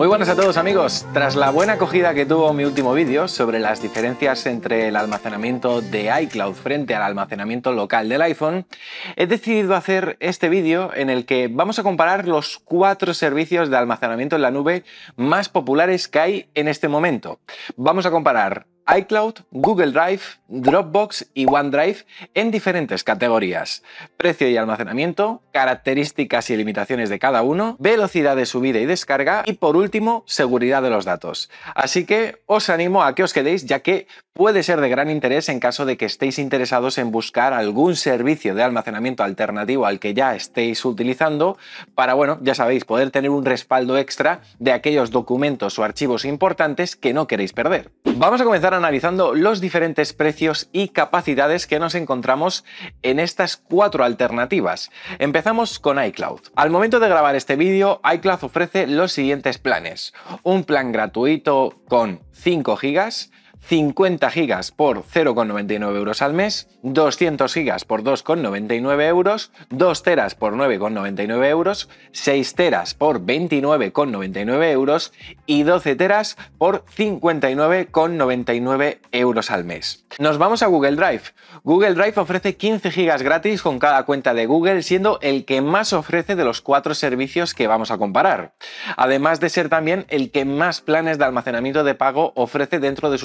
Muy buenas a todos amigos. Tras la buena acogida que tuvo mi último vídeo sobre las diferencias entre el almacenamiento de iCloud frente al almacenamiento local del iPhone, he decidido hacer este vídeo en el que vamos a comparar los cuatro servicios de almacenamiento en la nube más populares que hay en este momento. Vamos a comparar iCloud, Google Drive, Dropbox y OneDrive en diferentes categorías. Precio y almacenamiento, características y limitaciones de cada uno, velocidad de subida y descarga y por último, seguridad de los datos. Así que os animo a que os quedéis ya que puede ser de gran interés en caso de que estéis interesados en buscar algún servicio de almacenamiento alternativo al que ya estéis utilizando para, bueno, ya sabéis, poder tener un respaldo extra de aquellos documentos o archivos importantes que no queréis perder. Vamos a comenzar analizando los diferentes precios y capacidades que nos encontramos en estas cuatro alternativas. Empezamos con iCloud. Al momento de grabar este vídeo, iCloud ofrece los siguientes planes. Un plan gratuito con 5 GB, 50 gigas por 0,99 euros al mes, 200 gigas por 2,99 euros, 2 teras por 9,99 euros, 6 teras por 29,99 euros y 12 teras por 59,99 euros al mes. Nos vamos a Google Drive. Google Drive ofrece 15 gigas gratis con cada cuenta de Google, siendo el que más ofrece de los cuatro servicios que vamos a comparar. Además de ser también el que más planes de almacenamiento de pago ofrece dentro de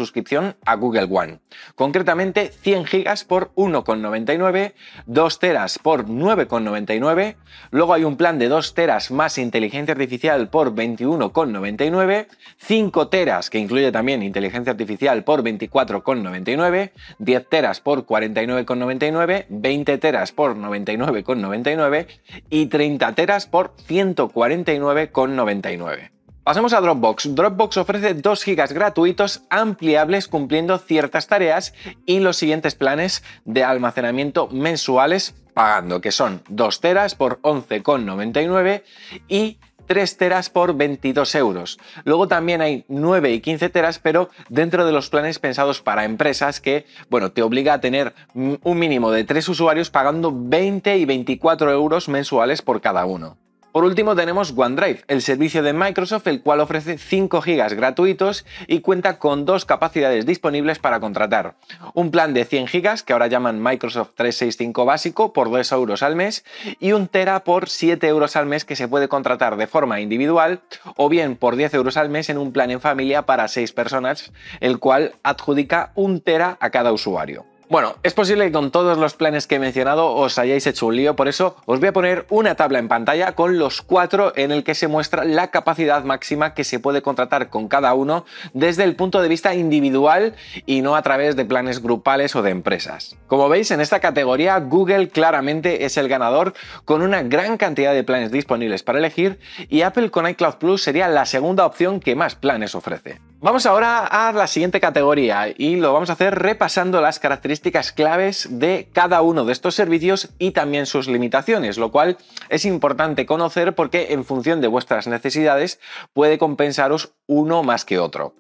a Google One. Concretamente 100 gigas por 1,99, 2 teras por 9,99, luego hay un plan de 2 teras más inteligencia artificial por 21,99, 5 teras que incluye también inteligencia artificial por 24,99, 10 teras por 49,99, 20 teras por 99,99 y 30 teras por 149,99. Pasemos a Dropbox. Dropbox ofrece 2 GB gratuitos ampliables cumpliendo ciertas tareas y los siguientes planes de almacenamiento mensuales pagando, que son 2 teras por 11,99 y 3 teras por 22 euros. Luego también hay 9 y 15 teras, pero dentro de los planes pensados para empresas que, bueno, te obliga a tener un mínimo de 3 usuarios pagando 20 y 24 euros mensuales por cada uno. Por último tenemos OneDrive, el servicio de Microsoft, el cual ofrece 5 GB gratuitos y cuenta con dos capacidades disponibles para contratar. Un plan de 100 GB, que ahora llaman Microsoft 365 básico, por 2 euros al mes, y un Tera por 7 euros al mes que se puede contratar de forma individual o bien por 10 euros al mes en un plan en familia para 6 personas, el cual adjudica un Tera a cada usuario. Bueno, es posible que con todos los planes que he mencionado os hayáis hecho un lío, por eso os voy a poner una tabla en pantalla con los cuatro en el que se muestra la capacidad máxima que se puede contratar con cada uno desde el punto de vista individual y no a través de planes grupales o de empresas. Como veis, en esta categoría Google claramente es el ganador con una gran cantidad de planes disponibles para elegir y Apple con iCloud Plus sería la segunda opción que más planes ofrece. Vamos ahora a la siguiente categoría y lo vamos a hacer repasando las características claves de cada uno de estos servicios y también sus limitaciones, lo cual es importante conocer porque en función de vuestras necesidades puede compensaros uno más que otro.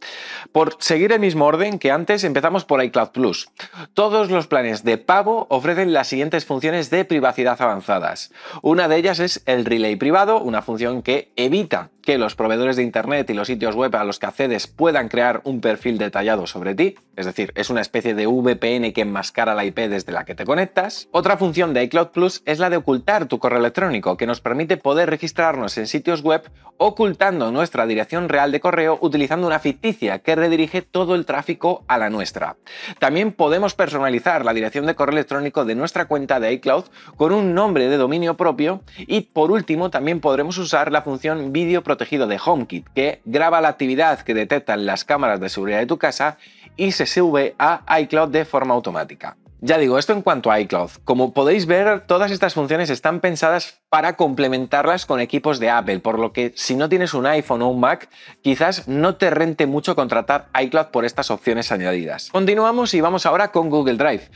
Por seguir el mismo orden que antes, empezamos por iCloud Plus. Todos los planes de pago ofrecen las siguientes funciones de privacidad avanzadas. Una de ellas es el relay privado, una función que evita que los proveedores de Internet y los sitios web a los que accedes puedan crear un perfil detallado sobre ti, es decir, es una especie de VPN que enmascara la IP desde la que te conectas. Otra función de iCloud Plus es la de ocultar tu correo electrónico, que nos permite poder registrarnos en sitios web ocultando nuestra dirección real de correo utilizando una ficticia que redirige todo el tráfico a la nuestra. También podemos personalizar la dirección de correo electrónico de nuestra cuenta de iCloud con un nombre de dominio propio y por último también podremos usar la función vídeo protegido de HomeKit, que graba la actividad que detectan las cámaras de seguridad de tu casa y se sube a iCloud de forma automática. Ya digo, esto en cuanto a iCloud. Como podéis ver, todas estas funciones están pensadas para complementarlas con equipos de Apple, por lo que si no tienes un iPhone o un Mac, quizás no te rente mucho contratar iCloud por estas opciones añadidas. Continuamos y vamos ahora con Google Drive.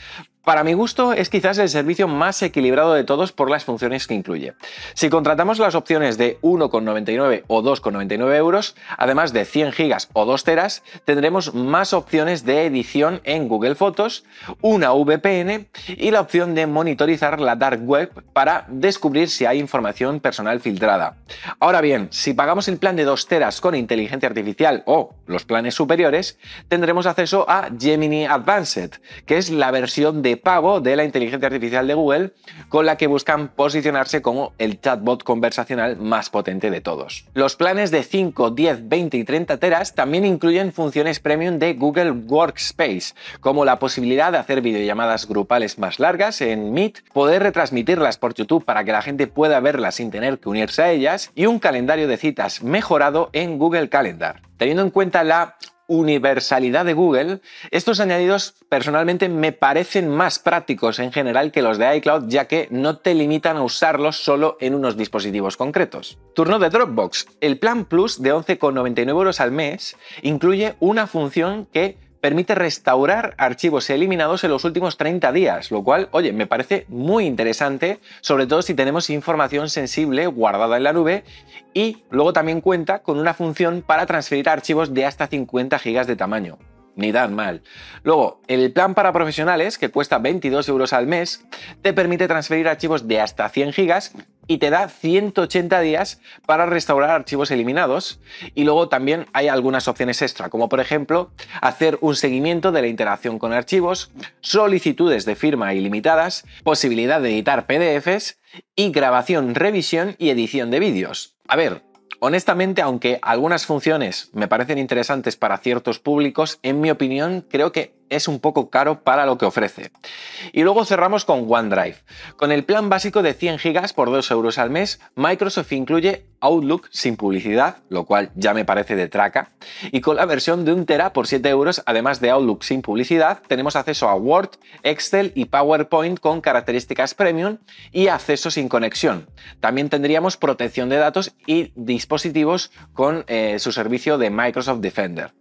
Para mi gusto es quizás el servicio más equilibrado de todos por las funciones que incluye. Si contratamos las opciones de 1,99 o 2,99 euros, además de 100 gigas o 2 teras, tendremos más opciones de edición en Google Fotos, una VPN y la opción de monitorizar la dark web para descubrir si información personal filtrada. Ahora bien, si pagamos el plan de 2 teras con inteligencia artificial o los planes superiores, tendremos acceso a Gemini Advanced, que es la versión de pago de la inteligencia artificial de Google con la que buscan posicionarse como el chatbot conversacional más potente de todos. Los planes de 5, 10, 20 y 30 teras también incluyen funciones premium de Google Workspace, como la posibilidad de hacer videollamadas grupales más largas en Meet, poder retransmitirlas por YouTube para que la gente pueda verlas sin tener que unirse a ellas y un calendario de citas mejorado en Google Calendar. Teniendo en cuenta la universalidad de Google, estos añadidos personalmente me parecen más prácticos en general que los de iCloud, ya que no te limitan a usarlos solo en unos dispositivos concretos. Turno de Dropbox. El plan Plus de 11,99 euros al mes incluye una función que permite restaurar archivos eliminados en los últimos 30 días, lo cual, oye, me parece muy interesante, sobre todo si tenemos información sensible guardada en la nube y luego también cuenta con una función para transferir archivos de hasta 50 GB de tamaño ni tan mal. Luego, el plan para profesionales, que cuesta 22 euros al mes, te permite transferir archivos de hasta 100 gigas y te da 180 días para restaurar archivos eliminados. Y luego también hay algunas opciones extra, como por ejemplo hacer un seguimiento de la interacción con archivos, solicitudes de firma ilimitadas, posibilidad de editar PDFs y grabación, revisión y edición de vídeos. A ver, Honestamente, aunque algunas funciones me parecen interesantes para ciertos públicos, en mi opinión creo que es un poco caro para lo que ofrece. Y luego cerramos con OneDrive. Con el plan básico de 100 GB por 2 euros al mes, Microsoft incluye Outlook sin publicidad, lo cual ya me parece de traca, y con la versión de 1 tera por 7 euros, además de Outlook sin publicidad, tenemos acceso a Word, Excel y PowerPoint con características premium y acceso sin conexión. También tendríamos protección de datos y dispositivos con eh, su servicio de Microsoft Defender.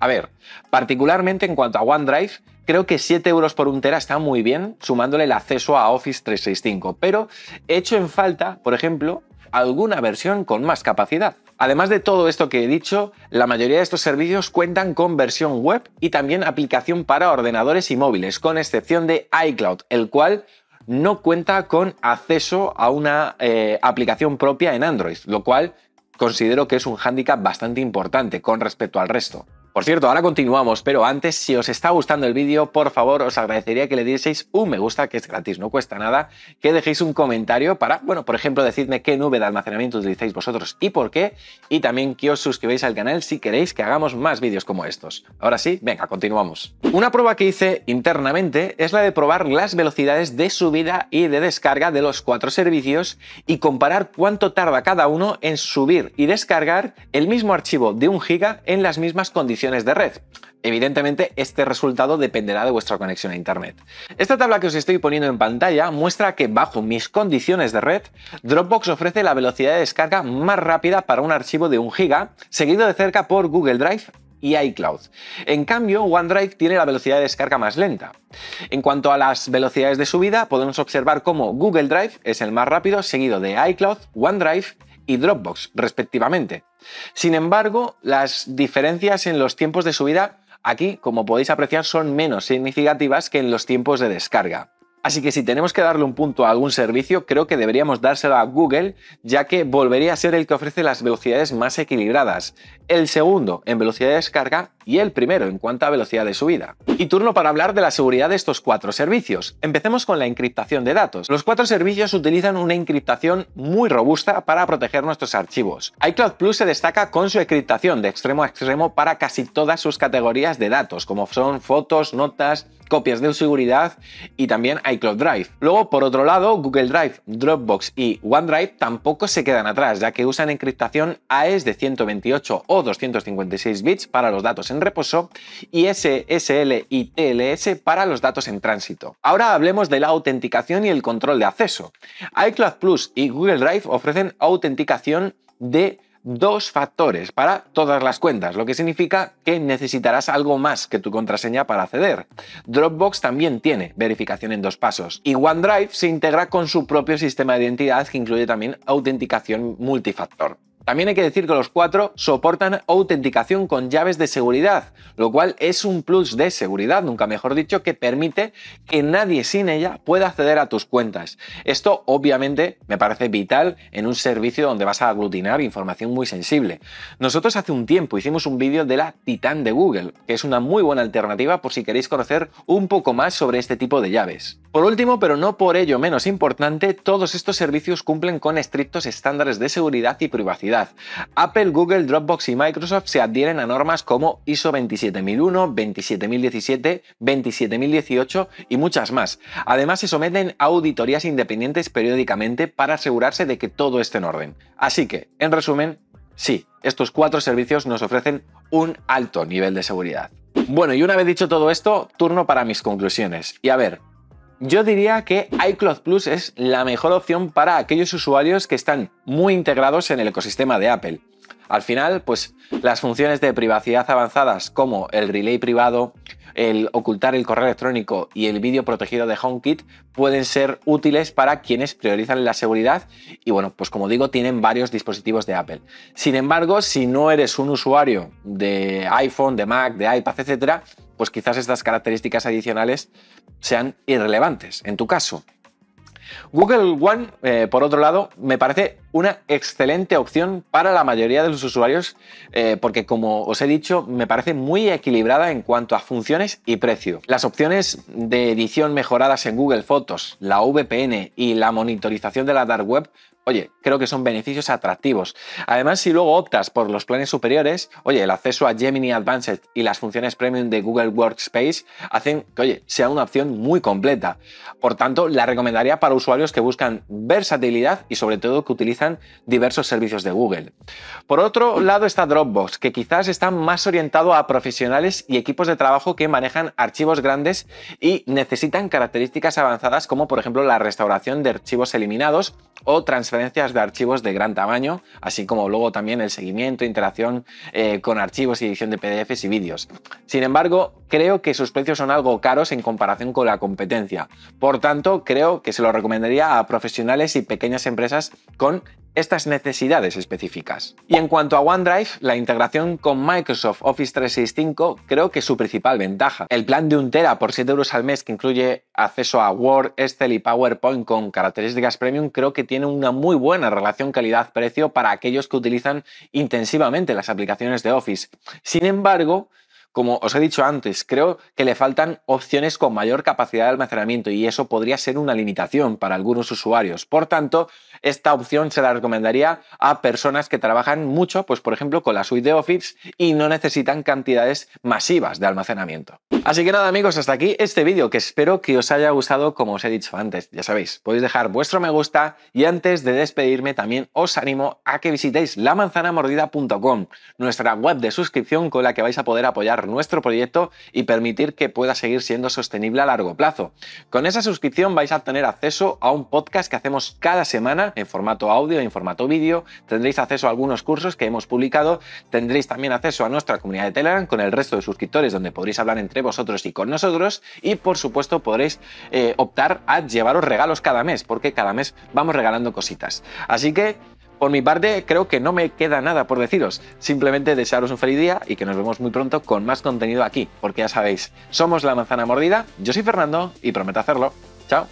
A ver, particularmente en cuanto a OneDrive, creo que 7 euros por un tera está muy bien, sumándole el acceso a Office 365, pero he hecho en falta, por ejemplo, alguna versión con más capacidad. Además de todo esto que he dicho, la mayoría de estos servicios cuentan con versión web y también aplicación para ordenadores y móviles, con excepción de iCloud, el cual no cuenta con acceso a una eh, aplicación propia en Android, lo cual considero que es un hándicap bastante importante con respecto al resto. Por cierto, ahora continuamos, pero antes, si os está gustando el vídeo, por favor, os agradecería que le dieseis un me gusta, que es gratis, no cuesta nada, que dejéis un comentario para, bueno, por ejemplo, decidme qué nube de almacenamiento utilizáis vosotros y por qué, y también que os suscribáis al canal si queréis que hagamos más vídeos como estos. Ahora sí, venga, continuamos. Una prueba que hice internamente es la de probar las velocidades de subida y de descarga de los cuatro servicios y comparar cuánto tarda cada uno en subir y descargar el mismo archivo de un giga en las mismas condiciones de red. Evidentemente, este resultado dependerá de vuestra conexión a Internet. Esta tabla que os estoy poniendo en pantalla muestra que bajo mis condiciones de red, Dropbox ofrece la velocidad de descarga más rápida para un archivo de 1 GB, seguido de cerca por Google Drive y iCloud. En cambio, OneDrive tiene la velocidad de descarga más lenta. En cuanto a las velocidades de subida, podemos observar cómo Google Drive es el más rápido, seguido de iCloud, OneDrive y Dropbox, respectivamente. Sin embargo, las diferencias en los tiempos de subida aquí, como podéis apreciar, son menos significativas que en los tiempos de descarga. Así que si tenemos que darle un punto a algún servicio, creo que deberíamos dárselo a Google, ya que volvería a ser el que ofrece las velocidades más equilibradas. El segundo en velocidad de descarga y el primero en cuanto a velocidad de subida. Y turno para hablar de la seguridad de estos cuatro servicios. Empecemos con la encriptación de datos. Los cuatro servicios utilizan una encriptación muy robusta para proteger nuestros archivos. iCloud Plus se destaca con su encriptación de extremo a extremo para casi todas sus categorías de datos, como son fotos, notas, copias de seguridad y también iCloud Drive. Luego, por otro lado, Google Drive, Dropbox y OneDrive tampoco se quedan atrás, ya que usan encriptación AES de 128 o 256 bits para los datos en reposo y SSL y TLS para los datos en tránsito. Ahora hablemos de la autenticación y el control de acceso. iCloud Plus y Google Drive ofrecen autenticación de dos factores para todas las cuentas, lo que significa que necesitarás algo más que tu contraseña para acceder. Dropbox también tiene verificación en dos pasos y OneDrive se integra con su propio sistema de identidad que incluye también autenticación multifactor. También hay que decir que los cuatro soportan autenticación con llaves de seguridad, lo cual es un plus de seguridad, nunca mejor dicho, que permite que nadie sin ella pueda acceder a tus cuentas. Esto obviamente me parece vital en un servicio donde vas a aglutinar información muy sensible. Nosotros hace un tiempo hicimos un vídeo de la Titan de Google, que es una muy buena alternativa por si queréis conocer un poco más sobre este tipo de llaves. Por último, pero no por ello menos importante, todos estos servicios cumplen con estrictos estándares de seguridad y privacidad. Apple, Google, Dropbox y Microsoft se adhieren a normas como ISO 27001, 27017, 27018 y muchas más. Además, se someten a auditorías independientes periódicamente para asegurarse de que todo esté en orden. Así que, en resumen, sí, estos cuatro servicios nos ofrecen un alto nivel de seguridad. Bueno, y una vez dicho todo esto, turno para mis conclusiones. Y a ver, yo diría que iCloud Plus es la mejor opción para aquellos usuarios que están muy integrados en el ecosistema de Apple. Al final, pues las funciones de privacidad avanzadas como el relay privado, el ocultar el correo electrónico y el vídeo protegido de HomeKit pueden ser útiles para quienes priorizan la seguridad y bueno, pues como digo, tienen varios dispositivos de Apple. Sin embargo, si no eres un usuario de iPhone, de Mac, de iPad, etcétera, pues quizás estas características adicionales sean irrelevantes en tu caso. Google One, eh, por otro lado, me parece una excelente opción para la mayoría de los usuarios eh, porque, como os he dicho, me parece muy equilibrada en cuanto a funciones y precio. Las opciones de edición mejoradas en Google Fotos, la VPN y la monitorización de la dark web oye, creo que son beneficios atractivos. Además, si luego optas por los planes superiores, oye, el acceso a Gemini Advanced y las funciones premium de Google Workspace hacen que, oye, sea una opción muy completa. Por tanto, la recomendaría para usuarios que buscan versatilidad y sobre todo que utilizan diversos servicios de Google. Por otro lado está Dropbox, que quizás está más orientado a profesionales y equipos de trabajo que manejan archivos grandes y necesitan características avanzadas como por ejemplo la restauración de archivos eliminados o de archivos de gran tamaño, así como luego también el seguimiento, interacción eh, con archivos y edición de PDFs y vídeos. Sin embargo, creo que sus precios son algo caros en comparación con la competencia. Por tanto, creo que se lo recomendaría a profesionales y pequeñas empresas con estas necesidades específicas. Y en cuanto a OneDrive, la integración con Microsoft Office 365 creo que es su principal ventaja. El plan de un tera por 7 euros al mes que incluye acceso a Word, Excel y PowerPoint con características premium creo que tiene una muy buena relación calidad-precio para aquellos que utilizan intensivamente las aplicaciones de Office. Sin embargo, como os he dicho antes, creo que le faltan opciones con mayor capacidad de almacenamiento y eso podría ser una limitación para algunos usuarios. Por tanto, esta opción se la recomendaría a personas que trabajan mucho, pues por ejemplo, con la suite de Office y no necesitan cantidades masivas de almacenamiento. Así que nada amigos, hasta aquí este vídeo que espero que os haya gustado como os he dicho antes. Ya sabéis, podéis dejar vuestro me gusta y antes de despedirme también os animo a que visitéis lamanzanamordida.com, nuestra web de suscripción con la que vais a poder apoyar nuestro proyecto y permitir que pueda seguir siendo sostenible a largo plazo. Con esa suscripción vais a tener acceso a un podcast que hacemos cada semana en formato audio, en formato vídeo, tendréis acceso a algunos cursos que hemos publicado, tendréis también acceso a nuestra comunidad de Telegram con el resto de suscriptores donde podréis hablar entre vosotros y con nosotros y por supuesto podréis eh, optar a llevaros regalos cada mes porque cada mes vamos regalando cositas. Así que por mi parte, creo que no me queda nada por deciros. Simplemente desearos un feliz día y que nos vemos muy pronto con más contenido aquí, porque ya sabéis, somos la manzana mordida, yo soy Fernando y prometo hacerlo. Chao.